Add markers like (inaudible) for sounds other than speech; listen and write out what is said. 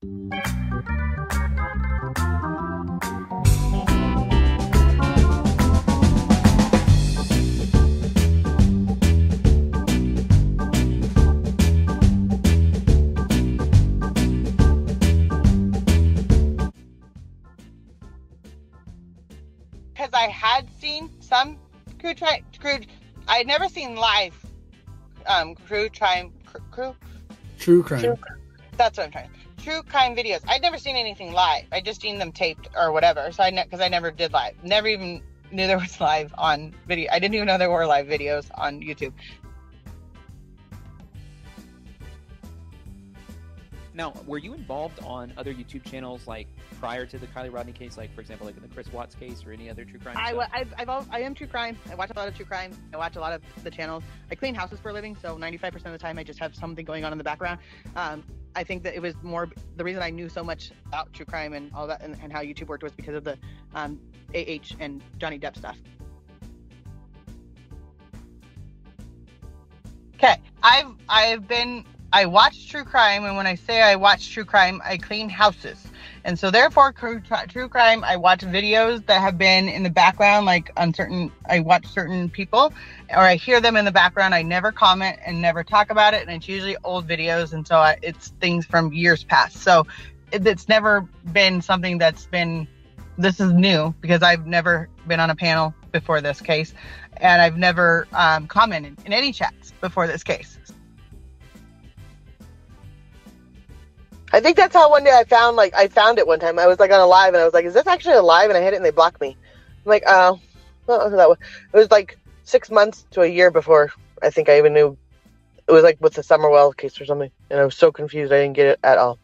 because I had seen some crew try crew. I had never seen live um crew try crew, crew True crime. True. that's what I'm trying. True crime videos. I'd never seen anything live. I just seen them taped or whatever. So I because I never did live. Never even knew there was (laughs) live on video. I didn't even know there were live videos on YouTube. Now, were you involved on other YouTube channels like prior to the Kiely Rodni case, like for example, like in the Chris Watts case or any other true crime? I, I've, I've, al- I am true crime. I watch a lot of true crime. I watch a lot of the channels. I clean houses for a living, so 95% of the time I just have something going on in the background. Um, I think that it was more the reason I knew so much about true crime and all that and, and how YouTube worked was because of the um, AH and Johnny Depp stuff. Okay, I've I've been I watch true crime, and when I say I watch true crime, I clean houses. And so therefore, true, crime, I watch videos that have been in the background, like on certain, I watch certain people, or I hear them in the background. I never comment and never talk about it, and it's usually old videos, and so I, it's things from years past. So it, it's never been something that's been. This is new because I've never been on a panel before this case, and I've never um, commented in any chats before this case. I think that's how one day I found like I found it one time. I was like on a live and I was like, "Is this actually alive?" And I hit it and they blocked me. I'm like, "Oh, well, that was, it was like six months to a year before I think I even knew it was like with the Summerwell case or something." And I was so confused I didn't get it at all.